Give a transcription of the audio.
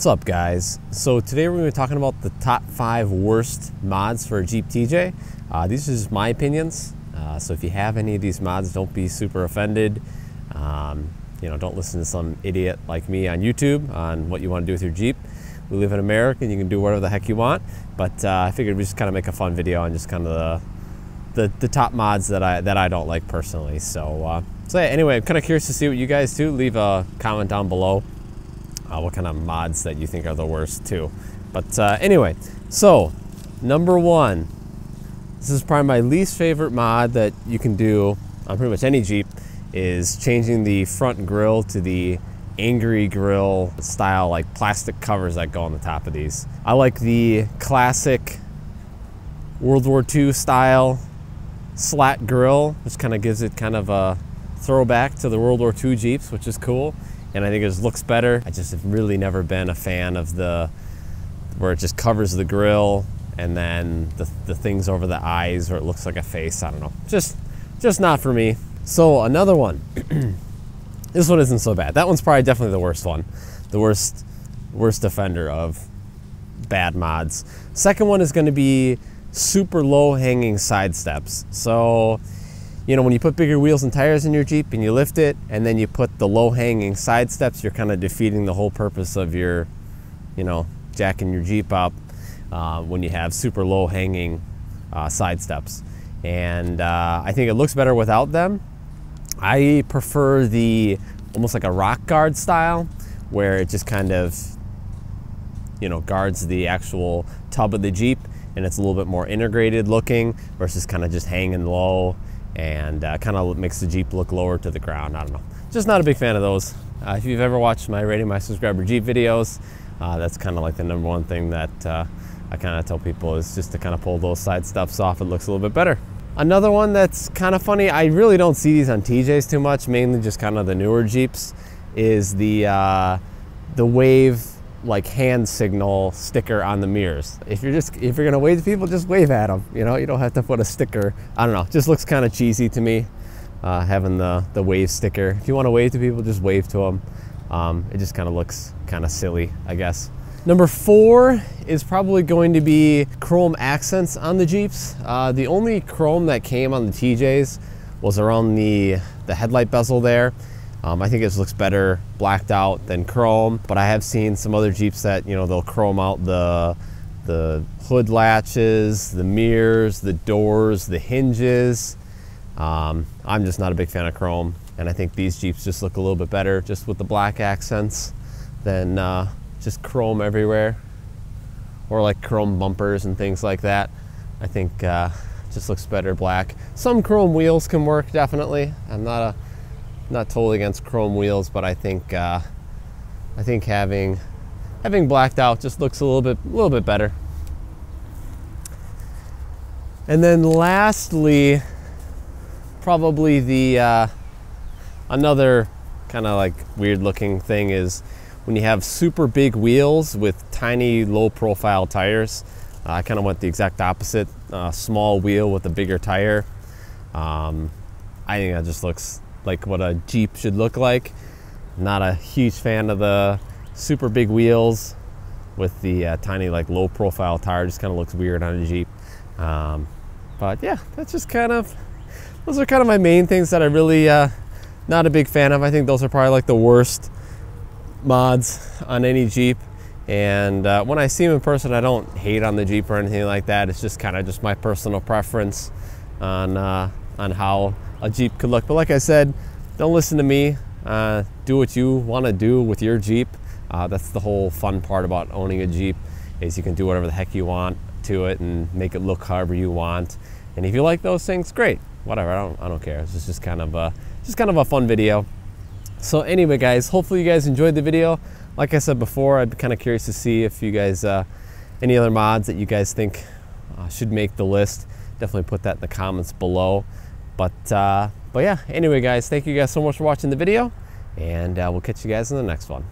What's up guys? So today we're going to be talking about the top five worst mods for a Jeep TJ. Uh, these are just my opinions. Uh, so if you have any of these mods, don't be super offended. Um, you know, don't listen to some idiot like me on YouTube on what you want to do with your Jeep. We live in America and you can do whatever the heck you want. But uh, I figured we just kind of make a fun video on just kind of the, the, the, top mods that I, that I don't like personally. So, uh, so yeah, anyway, I'm kind of curious to see what you guys do. Leave a comment down below uh, what kind of mods that you think are the worst too. But uh, anyway, so number one, this is probably my least favorite mod that you can do on pretty much any Jeep is changing the front grille to the angry grill style like plastic covers that go on the top of these. I like the classic World War II style slat grill, which kind of gives it kind of a throwback to the World War II Jeeps, which is cool and I think it looks better. I just have really never been a fan of the where it just covers the grill and then the, the things over the eyes where it looks like a face. I don't know. Just just not for me. So another one. this one isn't so bad. That one's probably definitely the worst one. The worst worst offender of bad mods. Second one is going to be super low hanging side steps. So you know, when you put bigger wheels and tires in your Jeep and you lift it and then you put the low hanging side steps, you're kind of defeating the whole purpose of your, you know, jacking your Jeep up uh, when you have super low hanging uh, side steps. And uh, I think it looks better without them. I prefer the almost like a rock guard style where it just kind of, you know, guards the actual tub of the Jeep and it's a little bit more integrated looking versus kind of just hanging low and uh, kind of makes the Jeep look lower to the ground. I don't know. Just not a big fan of those. Uh, if you've ever watched my rating my subscriber Jeep videos, uh, that's kind of like the number one thing that uh, I kind of tell people is just to kind of pull those side stuffs off. It looks a little bit better. Another one that's kind of funny, I really don't see these on TJs too much, mainly just kind of the newer Jeeps, is the, uh, the Wave like hand signal sticker on the mirrors. If you're just if you're gonna wave to people, just wave at them. You know, you don't have to put a sticker. I don't know. Just looks kind of cheesy to me, uh, having the the wave sticker. If you want to wave to people, just wave to them. Um, it just kind of looks kind of silly, I guess. Number four is probably going to be chrome accents on the Jeeps. Uh, the only chrome that came on the TJs was around the the headlight bezel there. Um, I think it looks better blacked out than chrome, but I have seen some other Jeeps that, you know, they'll chrome out the, the hood latches, the mirrors, the doors, the hinges. Um, I'm just not a big fan of chrome, and I think these Jeeps just look a little bit better just with the black accents than uh, just chrome everywhere, or like chrome bumpers and things like that. I think uh, just looks better black. Some chrome wheels can work, definitely. I'm not a not totally against chrome wheels, but I think uh, I think having having blacked out just looks a little bit a little bit better. And then lastly, probably the uh, another kind of like weird looking thing is when you have super big wheels with tiny low profile tires. Uh, I kind of went the exact opposite, uh, small wheel with a bigger tire. Um, I think that just looks like what a Jeep should look like. Not a huge fan of the super big wheels with the uh, tiny like low profile tire. Just kind of looks weird on a Jeep. Um, but yeah, that's just kind of, those are kind of my main things that I really uh, not a big fan of. I think those are probably like the worst mods on any Jeep. And uh, when I see them in person, I don't hate on the Jeep or anything like that. It's just kind of just my personal preference on, uh, on how a Jeep could look. But like I said, don't listen to me. Uh, do what you want to do with your Jeep. Uh, that's the whole fun part about owning a Jeep is you can do whatever the heck you want to it and make it look however you want. And if you like those things, great. Whatever, I don't, I don't care. It's just kind of a, just kind of a fun video. So anyway, guys, hopefully you guys enjoyed the video. Like I said before, I'd be kind of curious to see if you guys, uh, any other mods that you guys think uh, should make the list. Definitely put that in the comments below. But, uh, but yeah, anyway, guys, thank you guys so much for watching the video, and uh, we'll catch you guys in the next one.